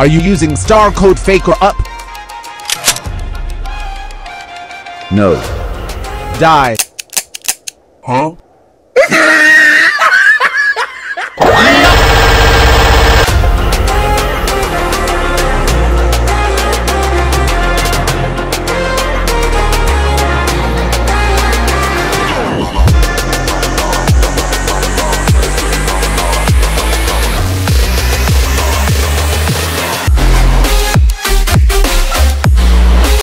Are you using star code fake or up? No. Die. Huh?